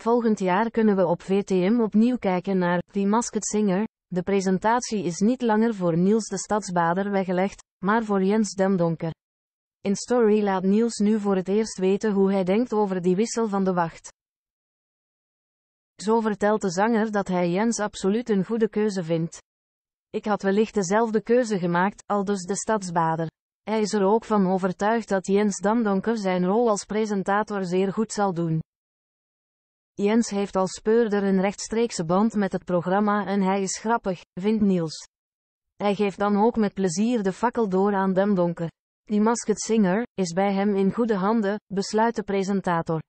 Volgend jaar kunnen we op VTM opnieuw kijken naar The Masked Singer. De presentatie is niet langer voor Niels de Stadsbader weggelegd, maar voor Jens Demdonker. In Story laat Niels nu voor het eerst weten hoe hij denkt over die wissel van de wacht. Zo vertelt de zanger dat hij Jens absoluut een goede keuze vindt. Ik had wellicht dezelfde keuze gemaakt, aldus de stadsbader. Hij is er ook van overtuigd dat Jens Damdonker zijn rol als presentator zeer goed zal doen. Jens heeft als speurder een rechtstreekse band met het programma en hij is grappig, vindt Niels. Hij geeft dan ook met plezier de fakkel door aan Damdonker. Die Masked Singer is bij hem in goede handen, besluit de presentator.